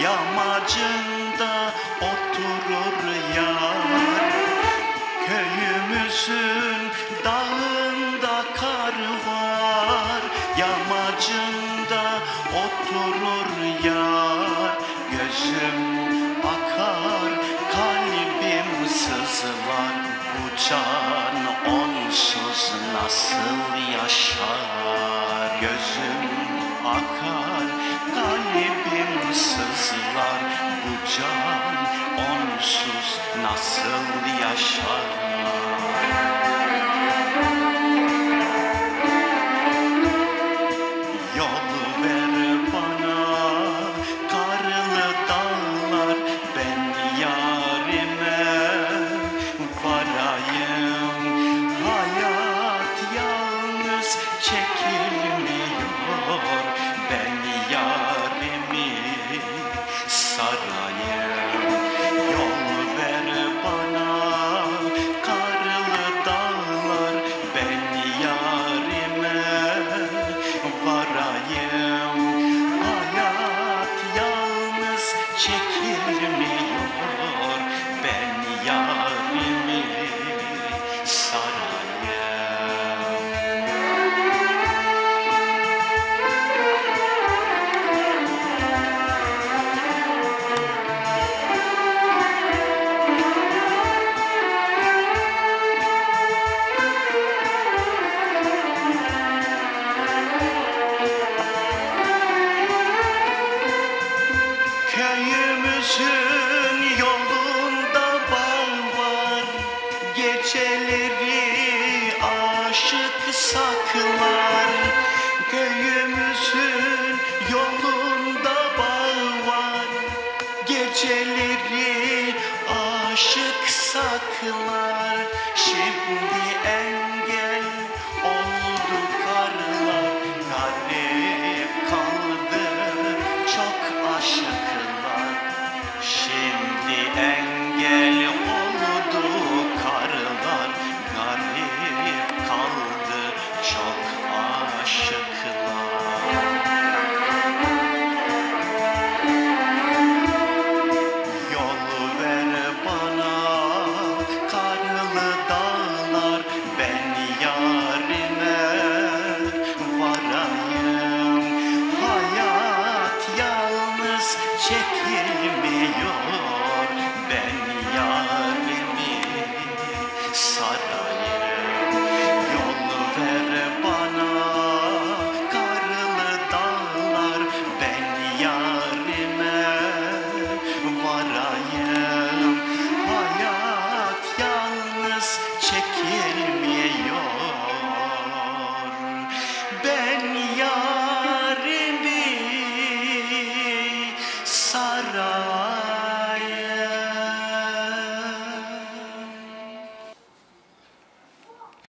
yamacında oturur yar. Köyümüzün dağında kar var. Yamacında oturur yar. Gözüm akar kalbim sızlar. Bu can onsuz nasıl yaşar? Gözüm akar kalbim nasıl yaşar Geceleri aşık saklar. Köyümüzün yolunda bağ var. Geceleri aşık saklar. Şimdi engel